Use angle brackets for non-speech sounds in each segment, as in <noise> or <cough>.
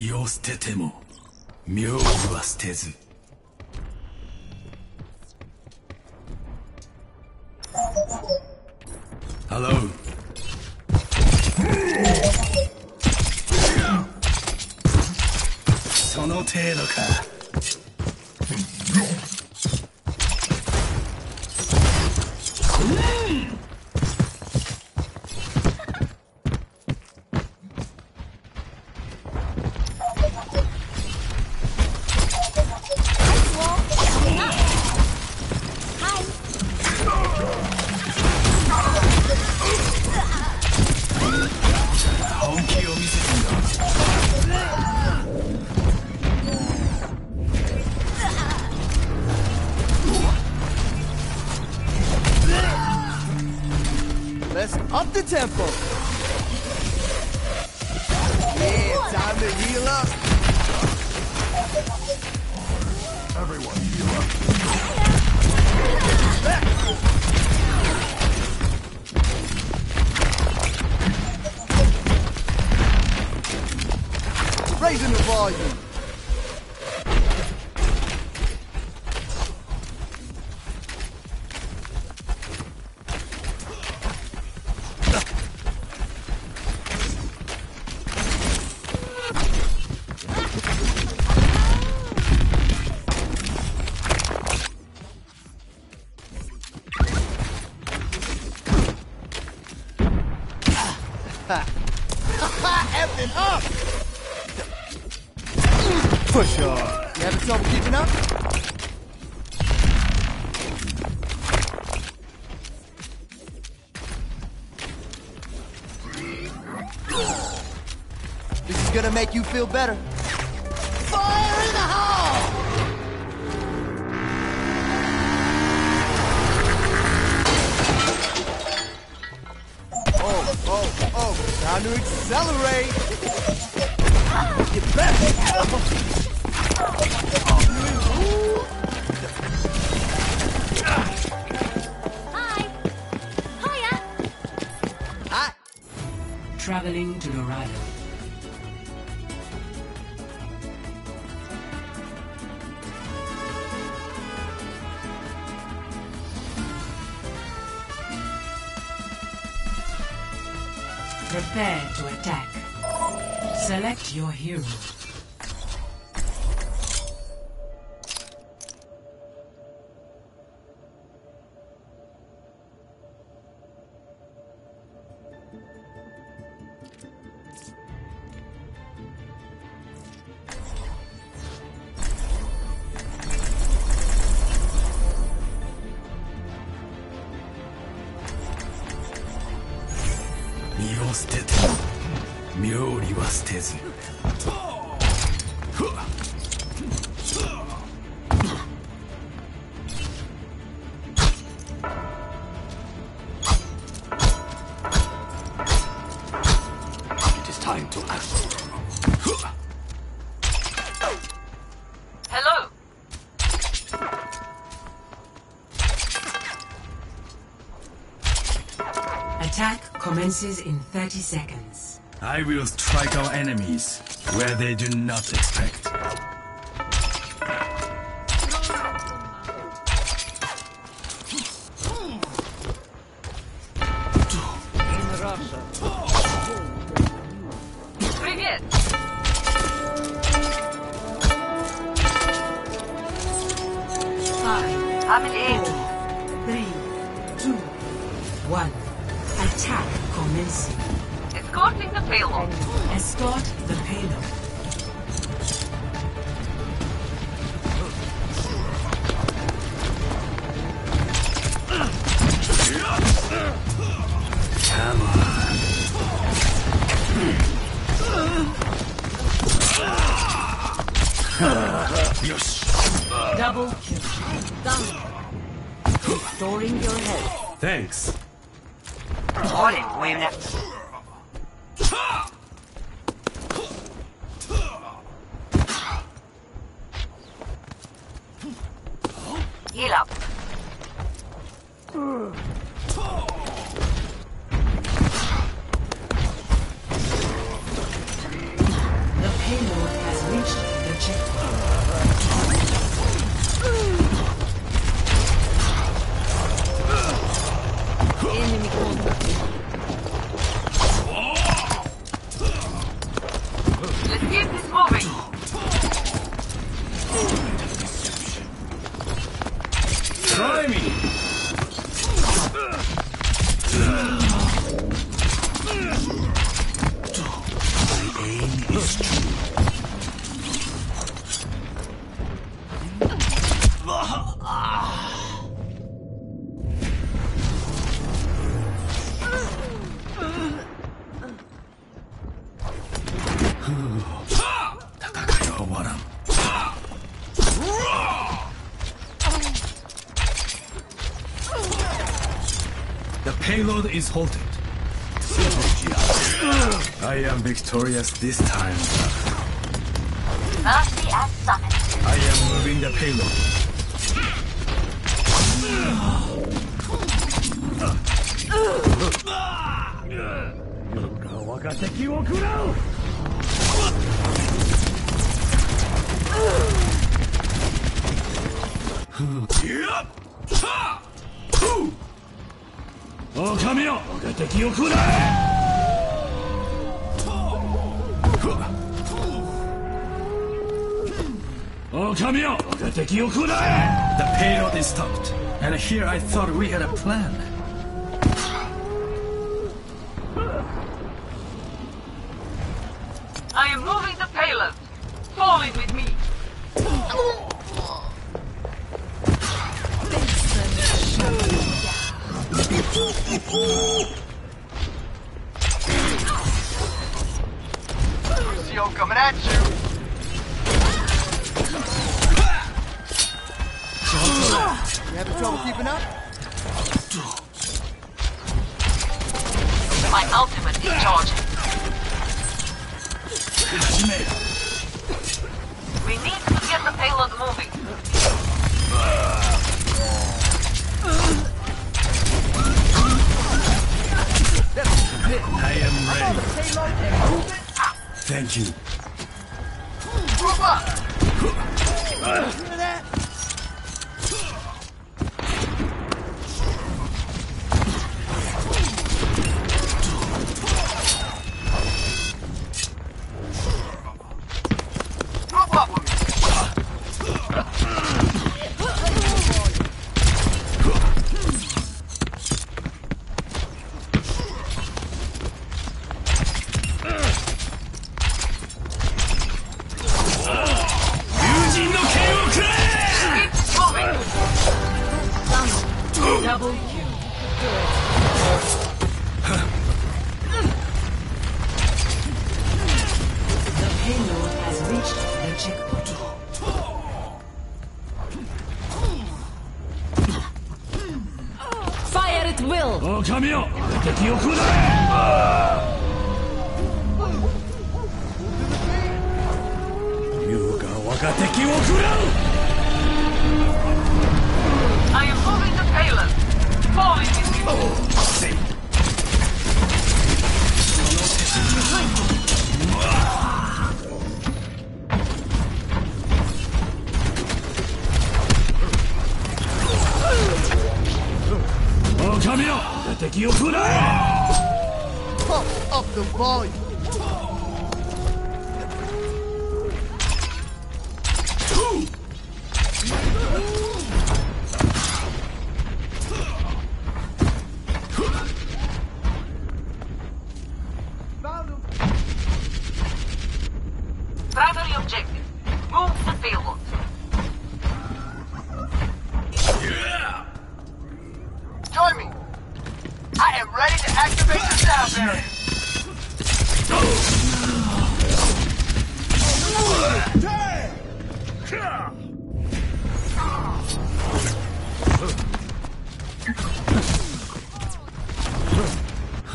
身を捨てても名字は捨てず。ハローその程度か。Raising the volume. Effing up! Push off. You having trouble keeping up? This is gonna make you feel better. Fire in the hole! Oh, oh, oh, time to accelerate! Get back! your hero. Miłosty 妙理は捨てず」It is time to act. Hello. Attack commences in 30 seconds. I will strike our enemies where they do not expect. Attack commencing payload. Escort the payload. Come on. Yosh. Double kill. Done. Restoring your health. Thanks. Hold it, Heal up. Is halted. I am victorious this time. Mercy at summit. I am moving the payload. The payload is stopped. And here I thought we had a plan. Lucio Thank you. が我が敵を食らう I am moving the payload. Fall in with me. Pump up the volume.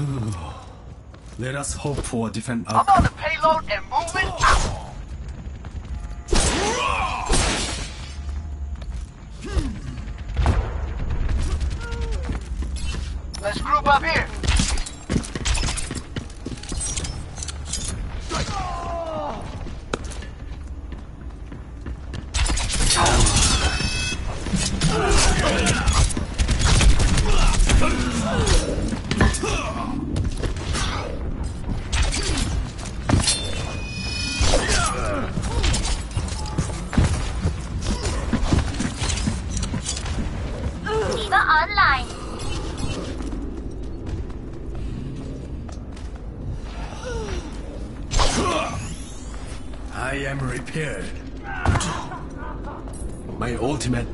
<sighs> Let us hope for a different I'm outcome. on the payload and moving out.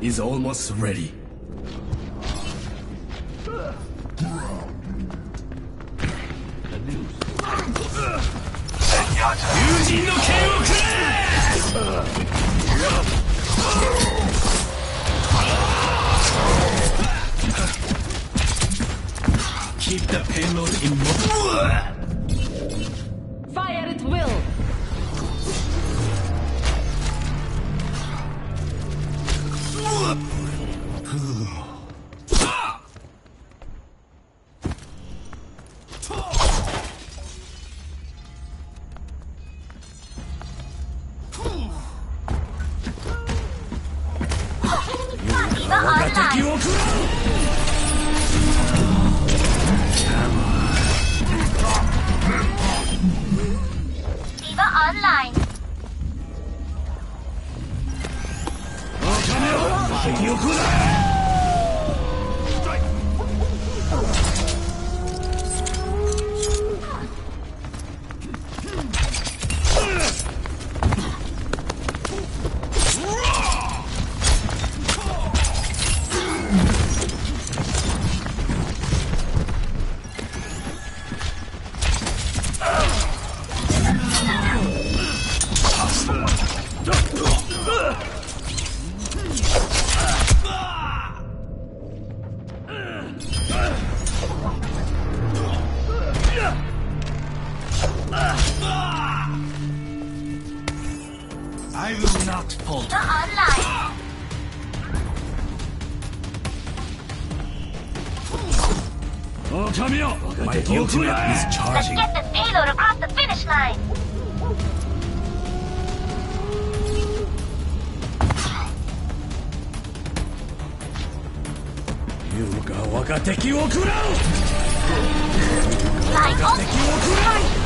Is almost ready. Keep the payload in motion. Fire at will. 敵を食らう。お My ultimate is Let's charging. get this payload across the finish line. You が我が敵を食らう Line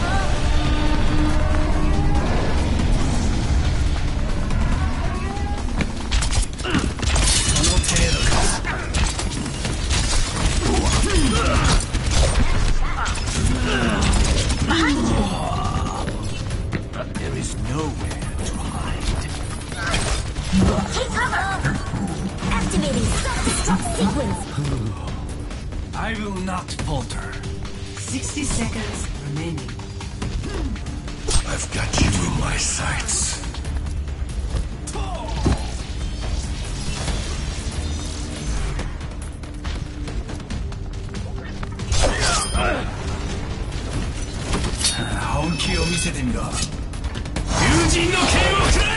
There is nowhere to hide. Take cover. Activating self-destruct sequence. I will not falter. 60 seconds remaining. I've got you in my sights. せてみろ。友人の剣をくら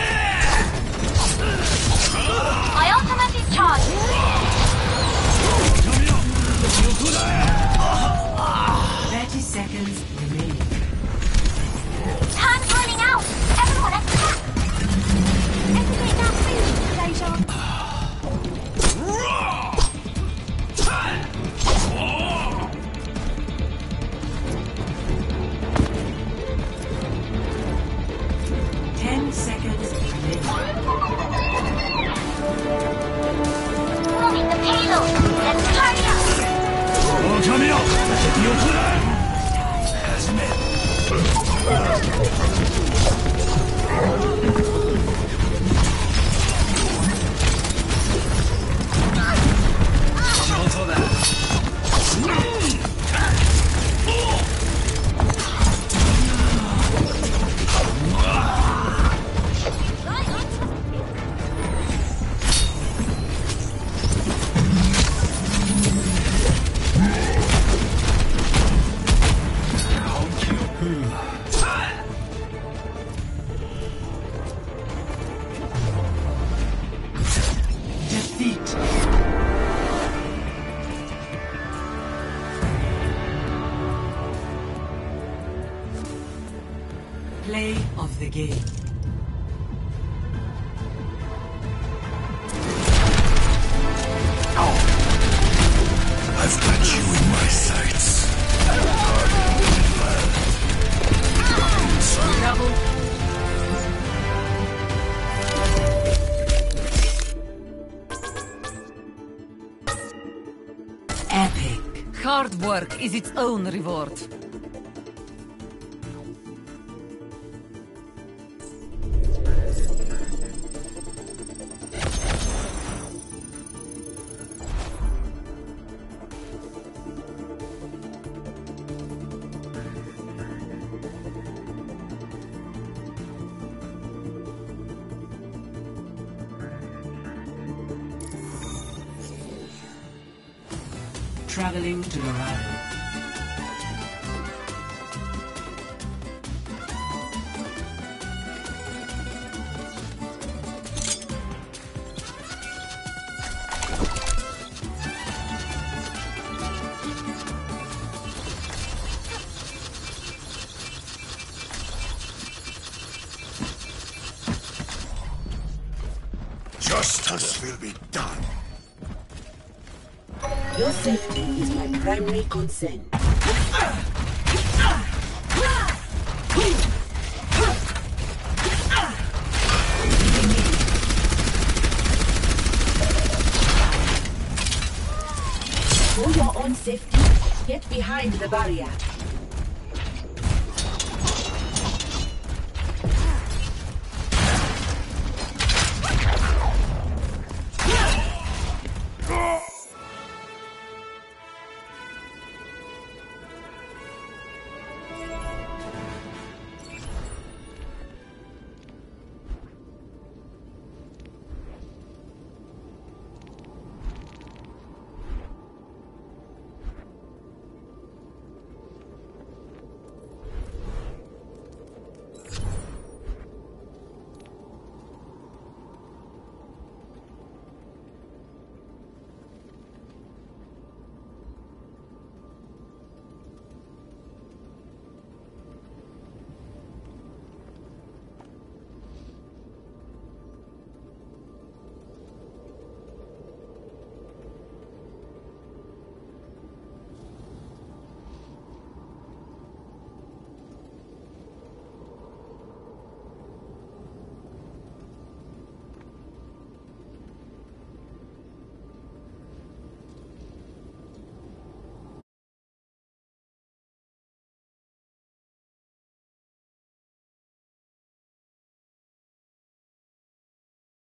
I've got you in my sights. Epic. Hard work is its own reward. Traveling to Dorado. Your safety is my primary concern. For your own safety, get behind the barrier.